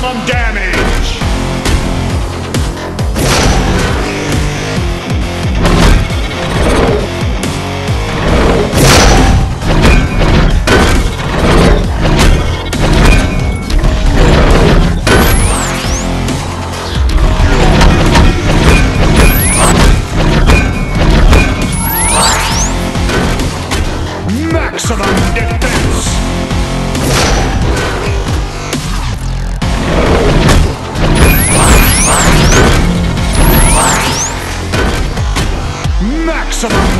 maximum damage. Shut up.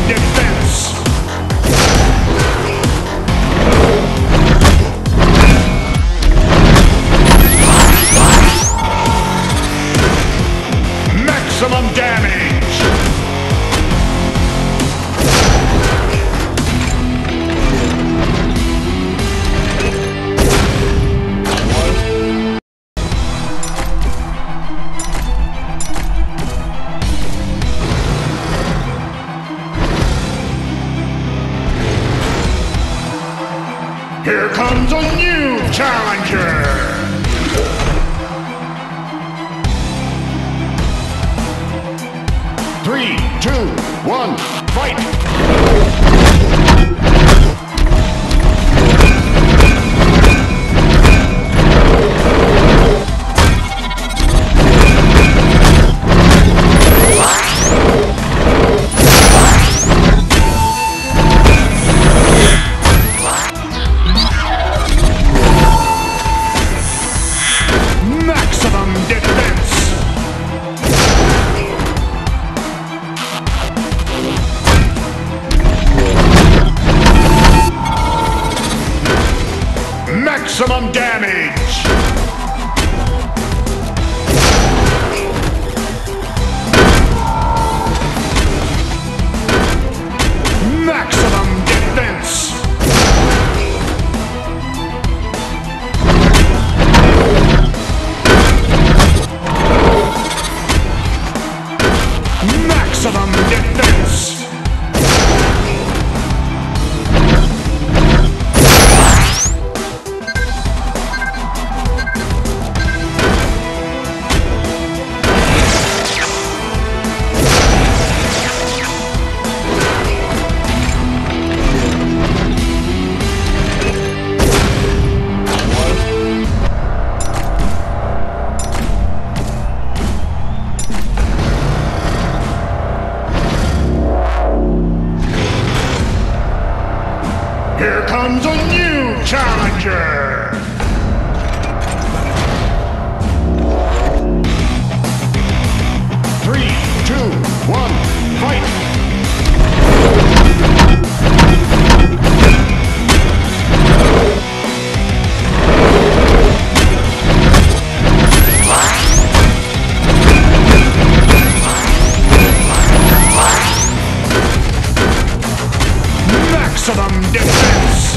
Here comes a new challenger! Three, two, one. maximum defense!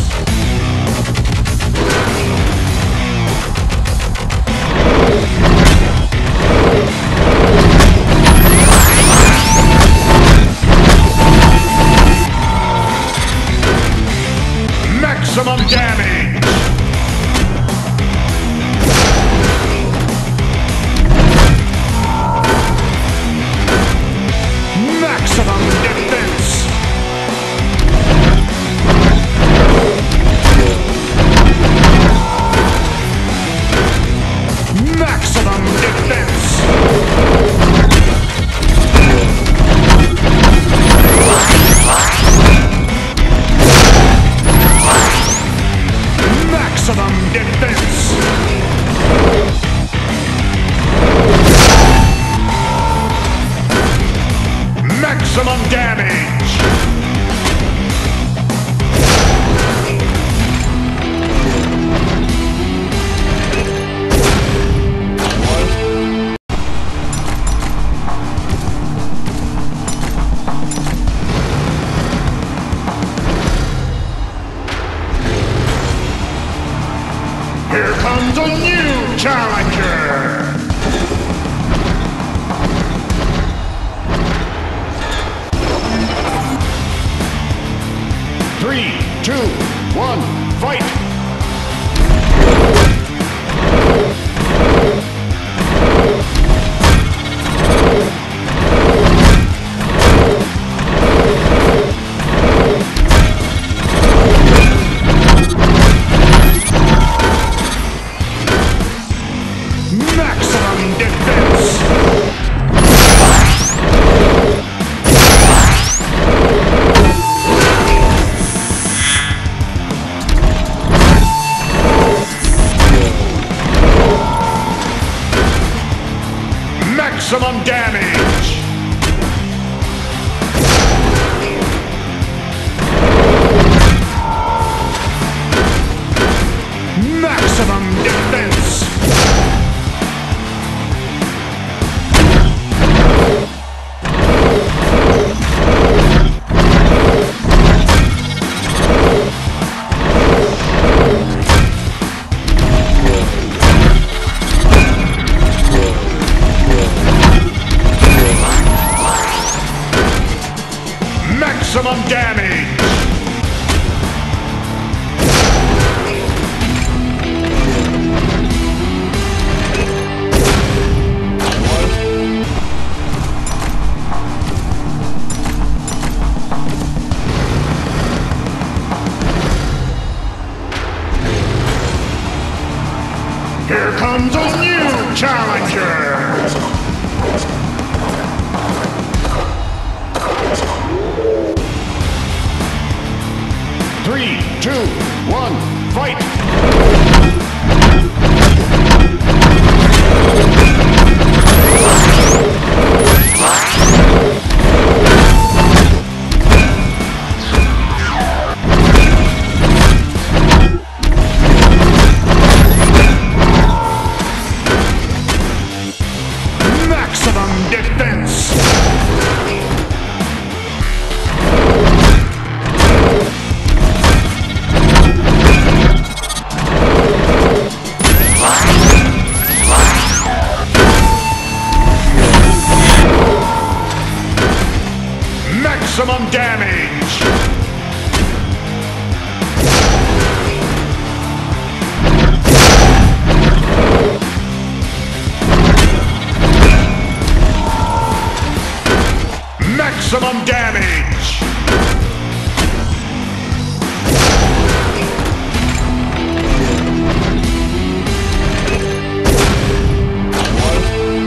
Maximum damage! Maximum damage!